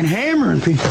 fucking hammering people.